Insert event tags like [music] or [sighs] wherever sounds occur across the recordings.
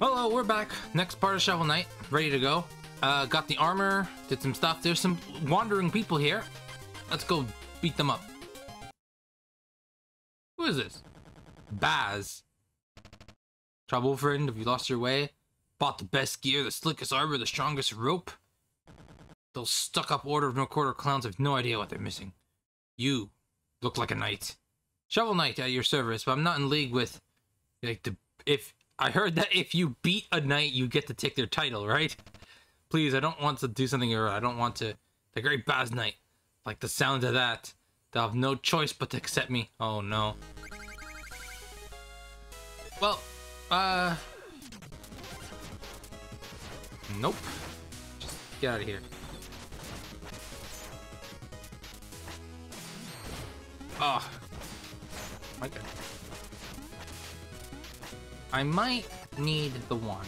Hello, we're back. Next part of Shovel Knight, ready to go. Uh, got the armor, did some stuff. There's some wandering people here. Let's go beat them up. Who is this? Baz. Trouble, friend? Have you lost your way? Bought the best gear, the slickest armor, the strongest rope? Those stuck-up Order of No Quarter clowns have no idea what they're missing. You look like a knight. Shovel Knight at your service, but I'm not in league with... Like, the... If... I heard that if you beat a knight, you get to take their title, right? Please, I don't want to do something or I don't want to... The Great Baz Knight. Like the sound of that. They'll have no choice but to accept me. Oh, no. Well, uh... Nope. Just get out of here. Oh. My god. I might need the wand.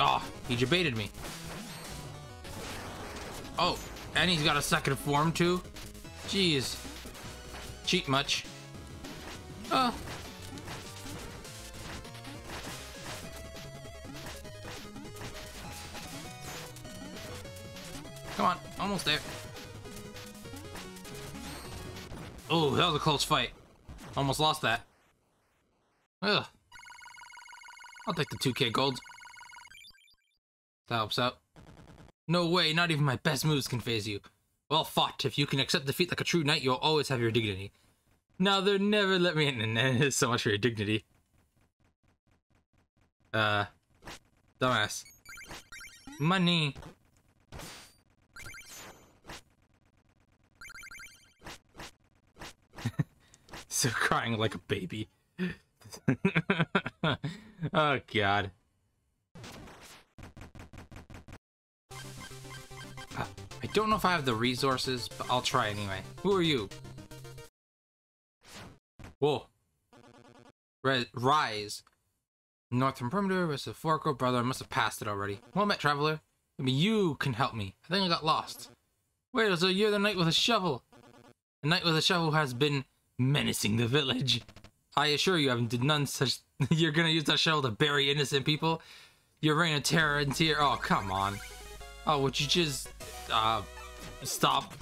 Oh, he debated me. Oh, and he's got a second form too? Jeez. Cheat much. Oh. A close fight. Almost lost that. Ugh. I'll take the 2k gold. That helps out. No way, not even my best moves can phase you. Well fought. If you can accept defeat like a true knight, you'll always have your dignity. Now they'll never let me in, and so much for your dignity. Uh, dumbass. Money. [laughs] crying like a baby. [laughs] oh god. Uh, I don't know if I have the resources, but I'll try anyway. Who are you? Whoa. Reize. Northern Perimeter a Forko brother. I must have passed it already. Well met, traveler. Maybe you can help me. I think I got lost. Wait, so you're the knight with a shovel. The knight with a shovel has been menacing the village. I assure you, I have did none such. [laughs] you're gonna use that shovel to bury innocent people. Your reign of terror and tear. Oh, come on. Oh, would you just uh stop?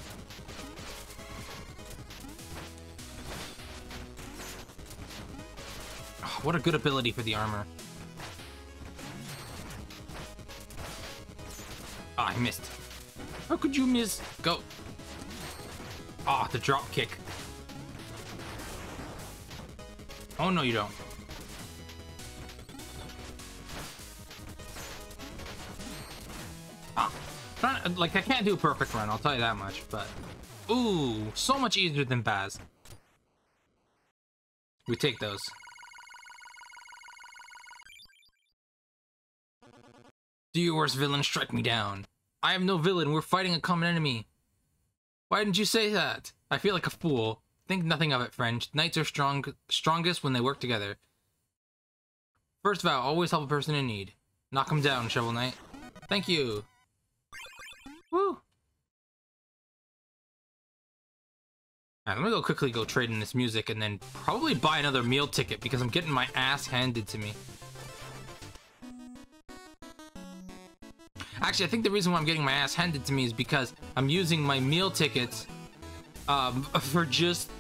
Oh, [sighs] what a good ability for the armor. Oh, I missed. How could you miss? Go. Ah, oh, the drop kick. Oh, no, you don't. Ah. Like, I can't do a perfect run, I'll tell you that much, but... Ooh, so much easier than Baz. We take those. Do your worst villain strike me down. I am no villain, we're fighting a common enemy. Why didn't you say that? I feel like a fool. Think nothing of it, friend. Knights are strong, strongest when they work together. First vow, always help a person in need. Knock him down, Shovel Knight. Thank you. Woo! Alright, let me go quickly go trade in this music and then probably buy another meal ticket because I'm getting my ass handed to me. Actually, I think the reason why I'm getting my ass handed to me is because I'm using my meal tickets um, [laughs] for just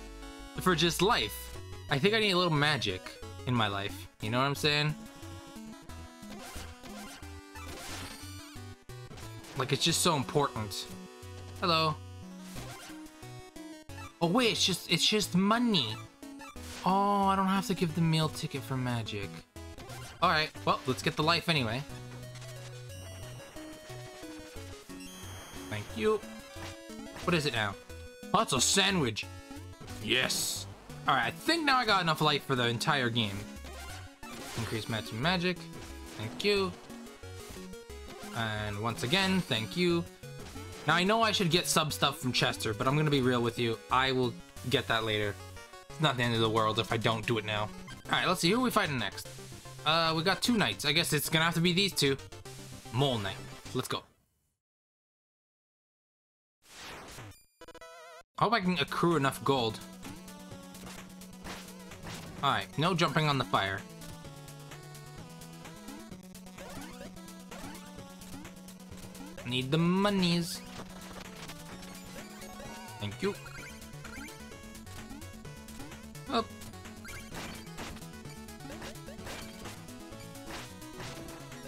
for just life. I think I need a little magic in my life. You know what I'm saying? Like, it's just so important. Hello. Oh, wait, it's just, it's just money. Oh, I don't have to give the meal ticket for magic. Alright, well, let's get the life anyway. Thank you. What is it now? Oh, it's a sandwich. Yes. Alright, I think now I got enough life for the entire game. Increase matching magic. Thank you. And once again, thank you. Now, I know I should get sub stuff from Chester, but I'm to be real with you. I will get that later. It's not the end of the world if I don't do it now. Alright, let's see. Who are we fighting next? Uh, we got two knights. I guess it's to have to be these two. Mole Knight. Let's go. I hope I can accrue enough gold. Alright, no jumping on the fire. Need the monies. Thank you. Up.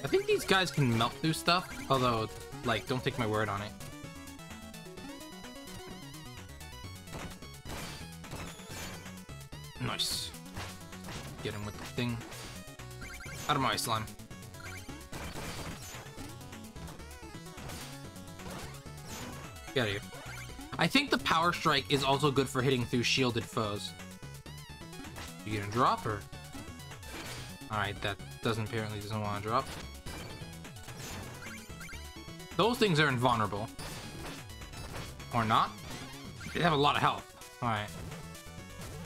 I think these guys can melt through stuff, although, like, don't take my word on it. Nice. Get him with the thing. Out of my slime. Get out of here. I think the Power Strike is also good for hitting through shielded foes. You gonna drop or? Alright, that doesn't apparently doesn't want to drop. Those things are invulnerable. Or not. They have a lot of health. Alright.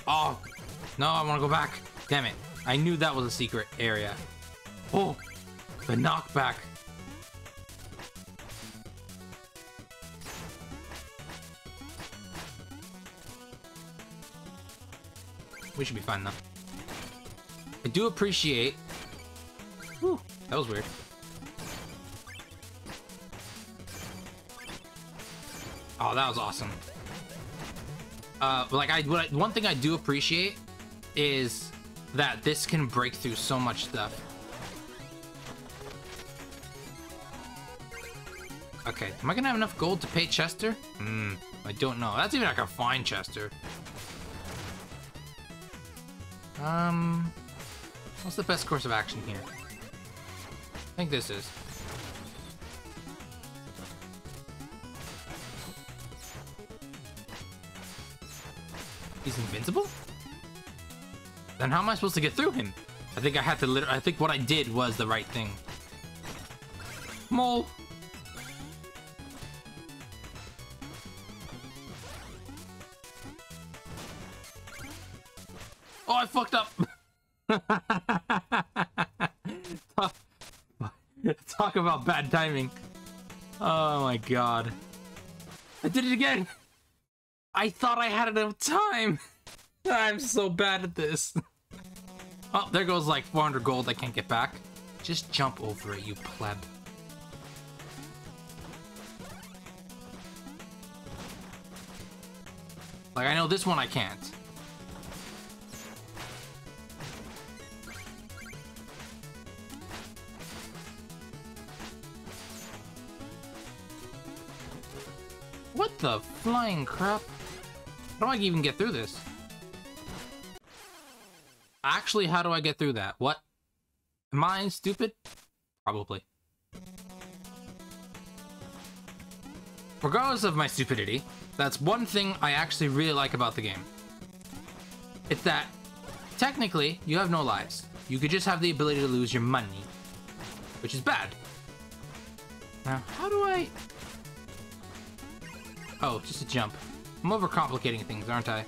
Oh, no, I want to go back. Damn it. I knew that was a secret area. Oh, the knockback. We should be fine though. I do appreciate... Whew, that was weird. Oh, that was awesome. Uh, like I, I, one thing I do appreciate is that this can break through so much stuff. Okay, am I gonna have enough gold to pay Chester? Hmm, I don't know. That's even like a fine Chester. Um, what's the best course of action here? I think this is. He's invincible? Then how am I supposed to get through him? I think I had to literally- I think what I did was the right thing. Mole! Oh, I fucked up! [laughs] talk, talk about bad timing. Oh my god. I did it again! I thought I had enough time! [laughs] I'm so bad at this. [laughs] Oh, there goes like 400 gold I can't get back. Just jump over it, you pleb. Like, I know this one I can't. What the flying crap? How do I even get through this? Actually, how do I get through that? What? Am I stupid? Probably. Regardless of my stupidity, that's one thing I actually really like about the game. It's that, technically, you have no lives. You could just have the ability to lose your money, which is bad. Now, how do I... Oh, just a jump. I'm overcomplicating things, aren't I?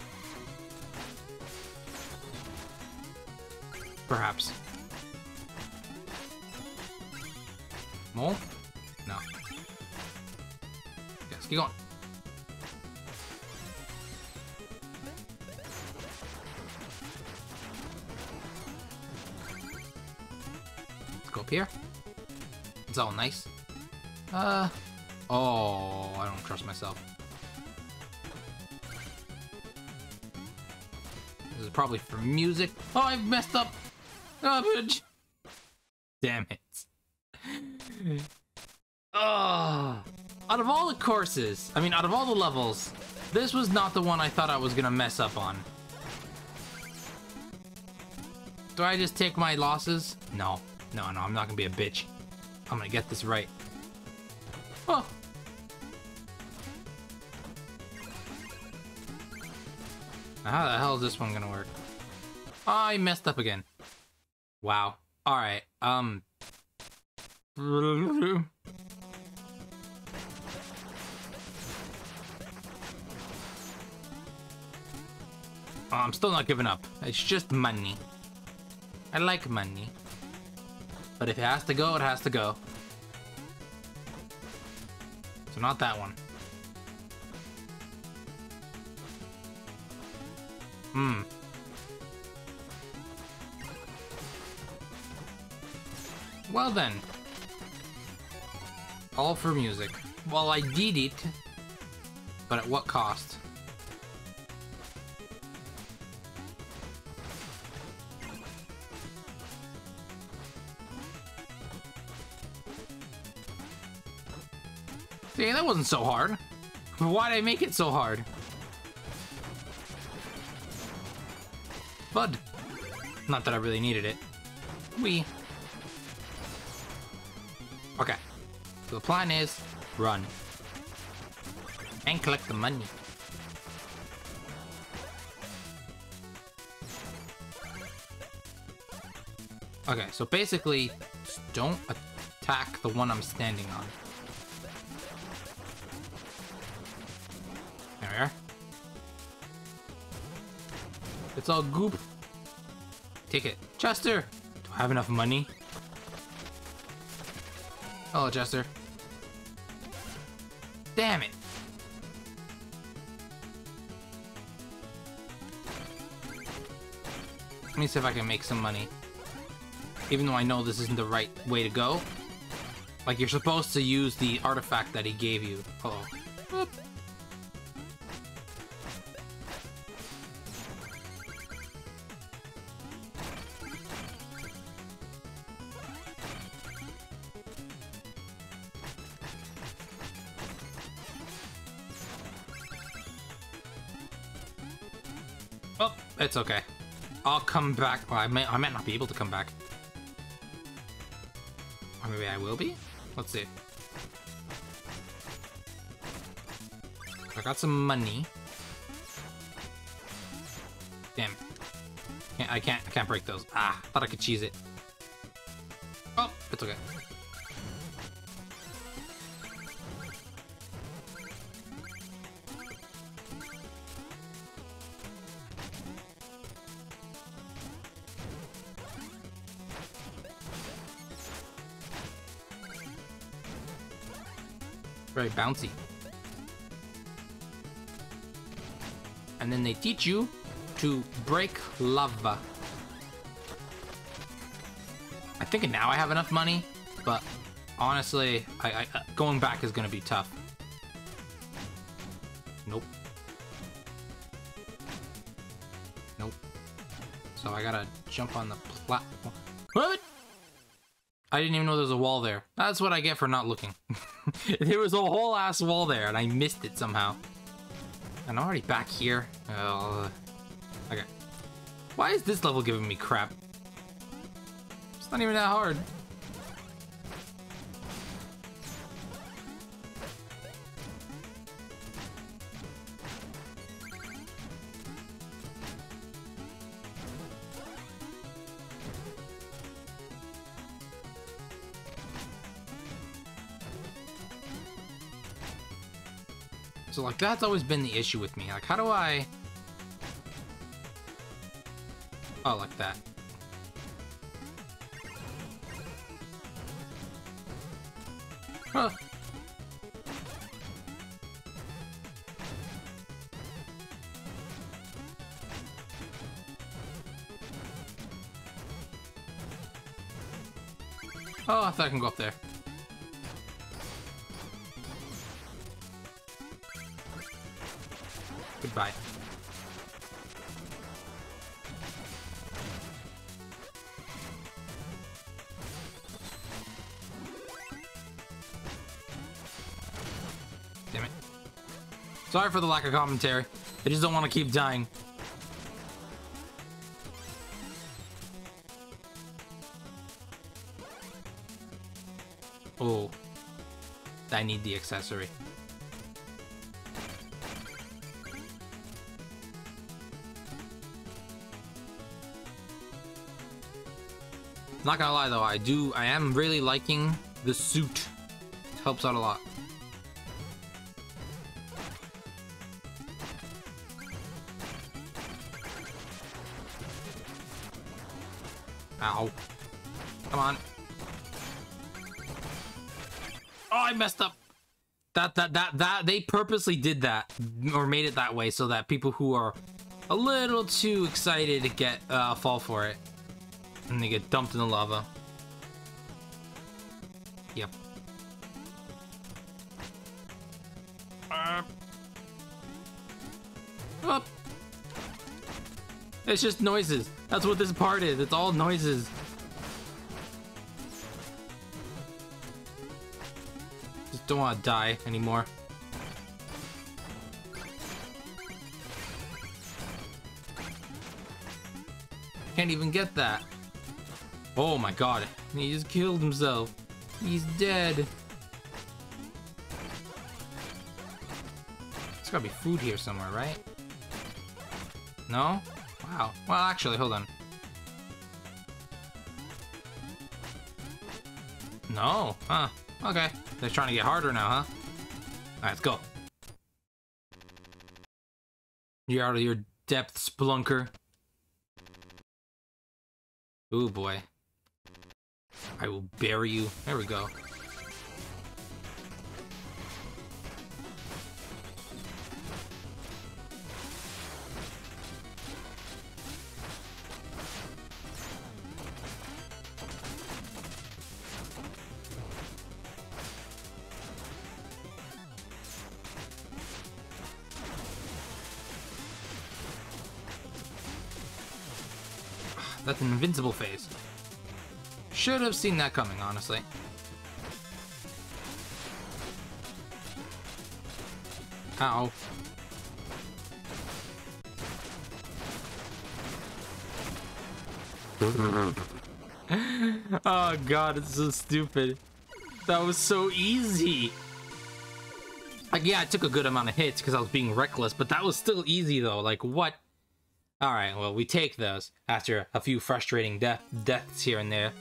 Perhaps. More? No. Yes, keep going. Let's go up here. It's all nice. Uh, oh, I don't trust myself. This is probably for music. Oh, I've messed up. Garbage. Damn it. Oh, out of all the courses, I mean, out of all the levels, this was not the one I thought I was gonna mess up on. Do I just take my losses? No. No, no, I'm not gonna be a bitch. I'm gonna get this right. Oh. Now, how the hell is this one gonna work? I messed up again. Wow. Alright, um... Oh, I'm still not giving up. It's just money. I like money. But if it has to go, it has to go. So not that one. Hmm. Well then. All for music. Well, I did it. But at what cost? See, that wasn't so hard. Why'd I make it so hard? Bud. Not that I really needed it. We. Okay. The plan is run. And collect the money. Okay, so basically, don't attack the one I'm standing on. There we are. It's all goop. Take it. Chester! Do I have enough money? Hello, Chester. Damn it. Let me see if I can make some money. Even though I know this isn't the right way to go. Like, you're supposed to use the artifact that he gave you. Uh oh. It's okay. I'll come back. Well, I may, I might not be able to come back. Or maybe I will be? Let's see. I got some money. Damn. I can't, I can't break those. Ah, thought I could cheese it. Oh, it's okay. Very bouncy. And then they teach you to break lava. I think now I have enough money, but honestly, I, I uh, going back is gonna be tough. Nope. Nope. So I gotta jump on the platform. What? I didn't even know there was a wall there. That's what I get for not looking. [laughs] [laughs] there was a whole ass wall there and I missed it somehow. And I'm already back here. Oh. Okay. Why is this level giving me crap? It's not even that hard. Like that's always been the issue with me. Like how do I Oh like that. Huh. Oh, I thought I can go up there. Sorry for the lack of commentary. I just don't want to keep dying. Oh. I need the accessory. Not gonna lie though, I do, I am really liking the suit. It Helps out a lot. Ow. Come on. Oh, I messed up. That, that, that, that, they purposely did that, or made it that way so that people who are a little too excited to get uh, fall for it. And they get dumped in the lava. It's just noises. That's what this part is. It's all noises. Just don't want to die anymore. Can't even get that. Oh my god. He just killed himself. He's dead. There's gotta be food here somewhere, right? No? Wow. Well, actually, hold on. No. Huh. Okay. They're trying to get harder now, huh? Alright, let's go. You're out of your depth, Spelunker. Ooh, boy. I will bury you. There we go. That's an invincible phase. Should have seen that coming, honestly. Ow. [laughs] oh god, it's so stupid. That was so easy. Like, yeah, I took a good amount of hits because I was being reckless, but that was still easy though. Like, what? Alright, well, we take those after a few frustrating death deaths here and there.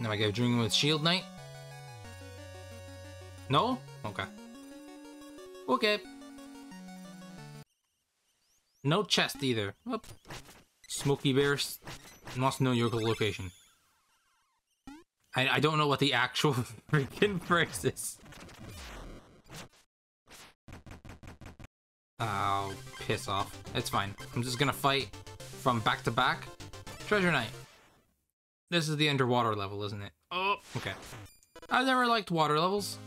Now I go drinking with Shield Knight? No? Okay. Okay. No chest either. Oop. Smokey Bear wants to know your location. I, I don't know what the actual [laughs] freaking phrase is. Oh, piss off. It's fine. I'm just gonna fight from back to back. Treasure Knight. This is the underwater level, isn't it? Oh, okay. I've never liked water levels.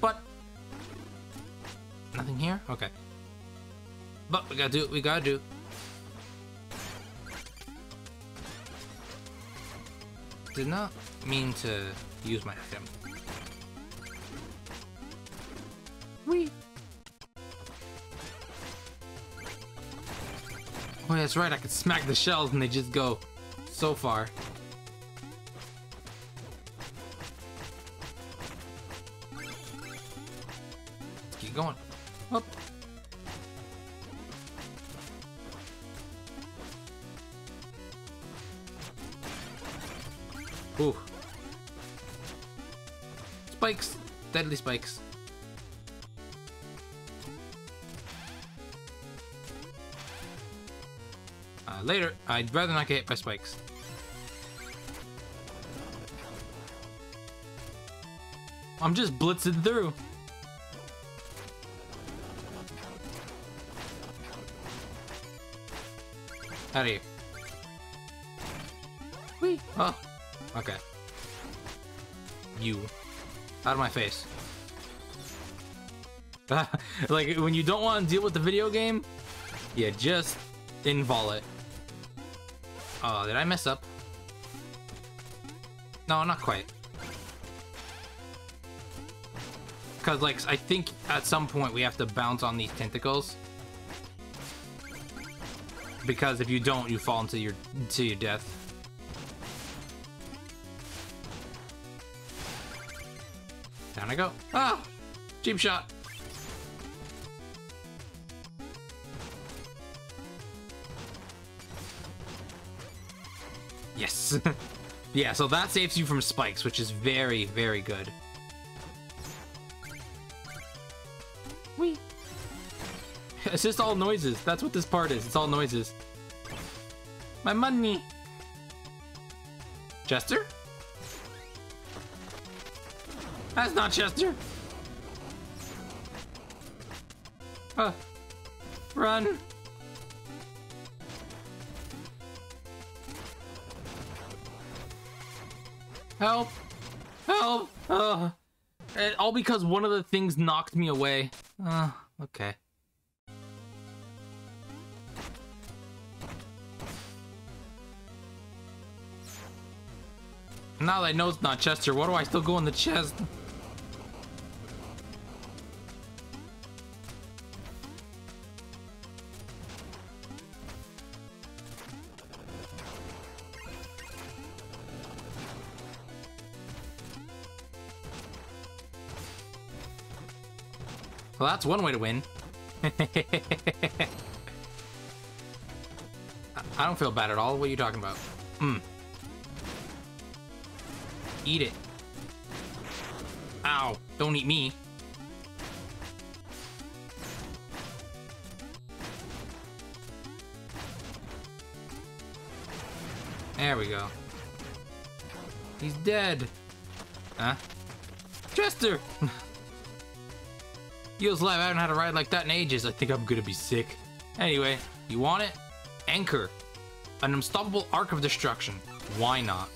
But... Nothing here? Okay. But we gotta do what we gotta do. Did not mean to use my item. Whee! Oh, that's right, I can smack the shells and they just go so far. Let's keep going. Up. Ooh. Spikes. Deadly spikes. Later, I'd rather not get hit by spikes. I'm just blitzing through. Out of here. Whee! Oh, okay. You. Out of my face. [laughs] like, when you don't want to deal with the video game, yeah, just invol it. Oh, did I mess up? No, not quite. Because, like, I think at some point we have to bounce on these tentacles. Because if you don't, you fall into your, to your death. Down I go. Ah! Cheap shot. Yes. [laughs] yeah, so that saves you from spikes, which is very, very good. Whee! [laughs] It's just all noises. That's what this part is. It's all noises. My money! Chester? That's not Chester! Uh, run. Help! Help! Uh, all because one of the things knocked me away. Uh, okay. Now that I know it's not Chester, why do I still go in the chest? Well, that's one way to win. [laughs] I don't feel bad at all. What are you talking about? Hmm. Eat it. Ow. Don't eat me. There we go. He's dead. Huh? Chester! [laughs] Feels alive. I haven't had a ride like that in ages. I think I'm gonna be sick. Anyway, you want it? Anchor. An unstoppable arc of destruction. Why not?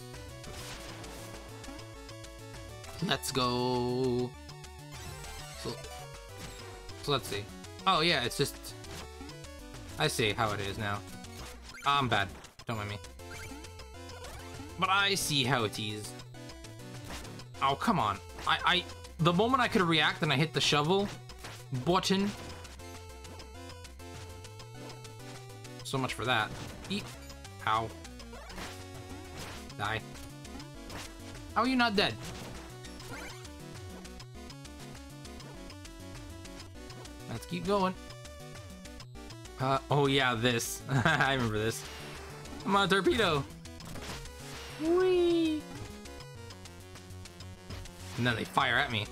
Let's go. So, so let's see. Oh yeah, it's just... I see how it is now. I'm bad. Don't mind me. But I see how it is. Oh, come on. I, I, the moment I could react and I hit the shovel, button. So much for that. Eat. Ow. Die. How are you not dead? Let's keep going. Uh, oh yeah, this. [laughs] I remember this. I'm on a torpedo. Whee! And then they fire at me.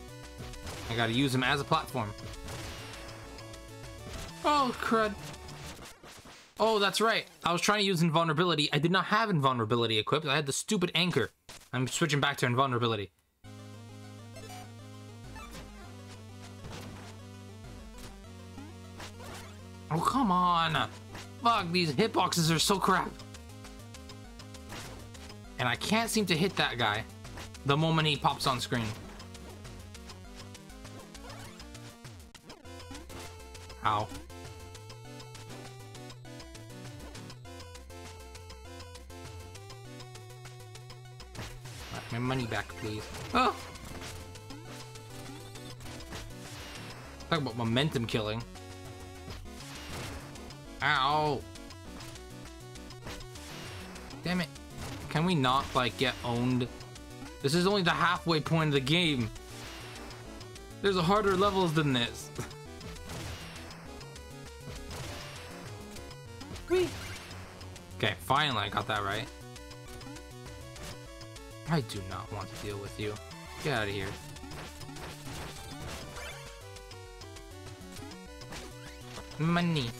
I gotta use them as a platform. Oh, crud. Oh, that's right. I was trying to use invulnerability. I did not have invulnerability equipped. I had the stupid anchor. I'm switching back to invulnerability. Oh, come on. Fuck, these hitboxes are so crap. And I can't seem to hit that guy the moment he pops on screen. Ow. My money back, please. Oh! Talk about momentum killing. Ow! Damn it. Can we not, like, get owned? This is only the halfway point of the game. There's harder levels than this. okay, finally I got that right. I do not want to deal with you. Get out of here. Money.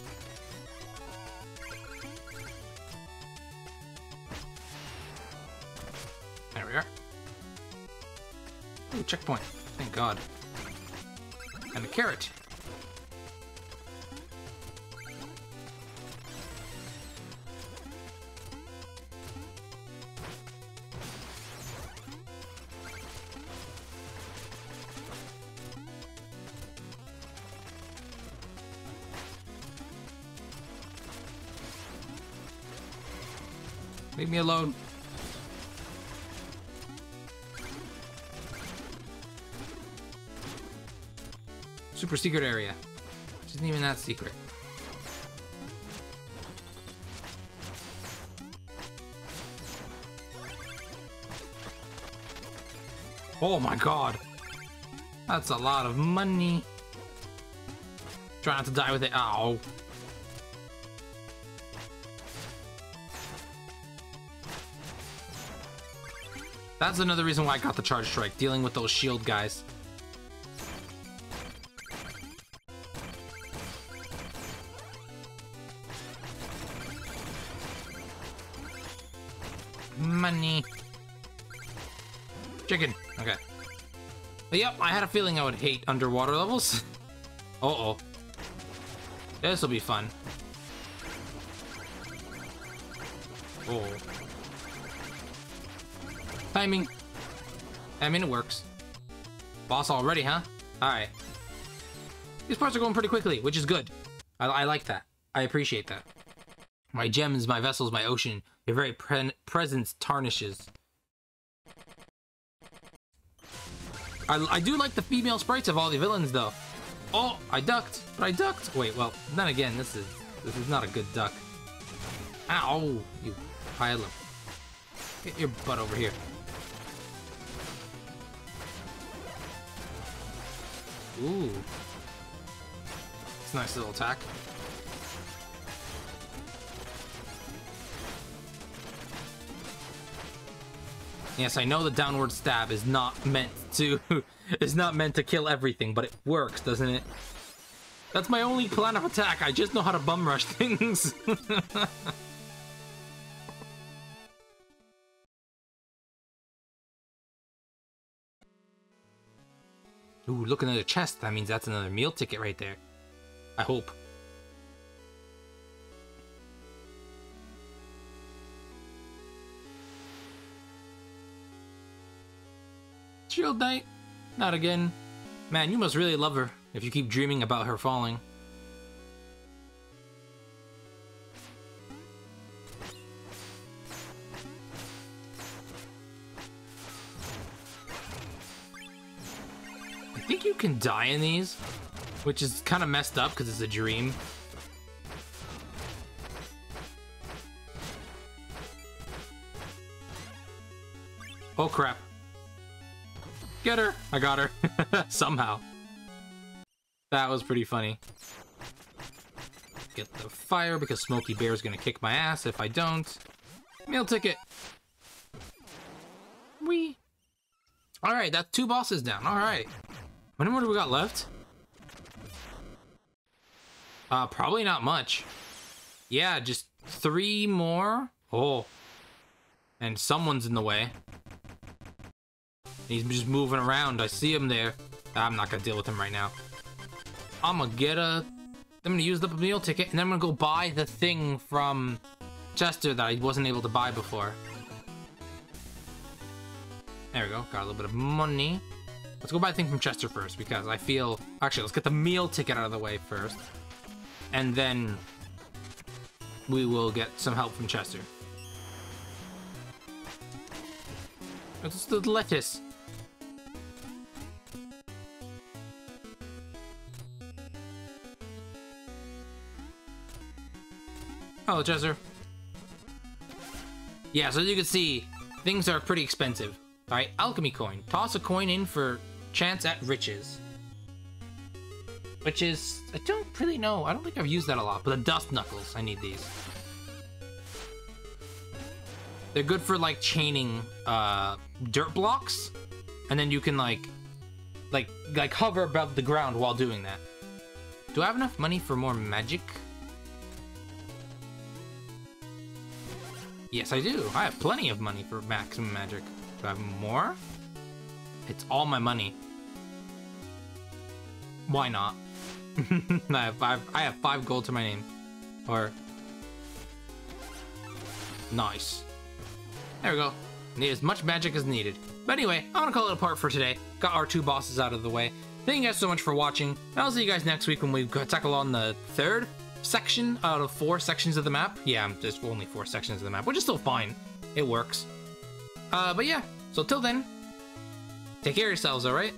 There we are. Ooh, checkpoint. Thank God. And a carrot. Leave me alone. Super secret area. Which isn't even that secret. Oh my god. That's a lot of money. Try not to die with it. Ow. That's another reason why I got the Charge Strike, dealing with those shield guys. Money. Chicken. Okay. But yep, I had a feeling I would hate underwater levels. [laughs] Uh-oh. This will be fun. Oh. Timing. I mean, it works. Boss already, huh? Alright. These parts are going pretty quickly, which is good. I, I like that. I appreciate that. My gems, my vessels, my ocean, your very pre presence tarnishes. I, I do like the female sprites of all the villains, though. Oh, I ducked, but I ducked. Wait, well, then again, this is this is not a good duck. Ow, you pile of... Get your butt over here. Ooh. It's a nice little attack. Yes, I know the downward stab is not meant to [laughs] is not meant to kill everything, but it works, doesn't it? That's my only plan of attack. I just know how to bum rush [laughs] things. [laughs] Ooh, look another chest. That means that's another meal ticket right there. I hope. Shield Knight? Not again. Man, you must really love her if you keep dreaming about her falling. Can die in these, which is kind of messed up because it's a dream. Oh crap. Get her! I got her. [laughs] Somehow. That was pretty funny. Get the fire because Smokey Bear's gonna kick my ass if I don't. Meal ticket! We. Alright, that's two bosses down. Alright. Many more do we got left? Uh, probably not much. Yeah, just three more. Oh. And someone's in the way. He's just moving around. I see him there. I'm not gonna deal with him right now. I'm gonna get a... I'm gonna use the meal ticket, and then I'm gonna go buy the thing from Chester that I wasn't able to buy before. There we go. Got a little bit of money. Let's go buy the thing from Chester first, because I feel... Actually, let's get the meal ticket out of the way first. And then... We will get some help from Chester. It's the lettuce. Oh, Chester. Yeah, so as you can see, things are pretty expensive. Alright, alchemy coin. Toss a coin in for chance at riches. Which is, I don't really know. I don't think I've used that a lot, but the dust knuckles, I need these. They're good for like chaining uh, dirt blocks, and then you can like, like, like hover above the ground while doing that. Do I have enough money for more magic? Yes, I do. I have plenty of money for maximum magic. Do I have more? It's all my money. Why not? [laughs] I have five. I have five gold to my name. Or nice. There we go. Need as much magic as needed. But anyway, I'm gonna call it a part for today. Got our two bosses out of the way. Thank you guys so much for watching. And I'll see you guys next week when we tackle on the third section out of four sections of the map. Yeah, there's only four sections of the map, which is still fine. It works. Uh, but yeah, so till then, take care of yourselves, alright?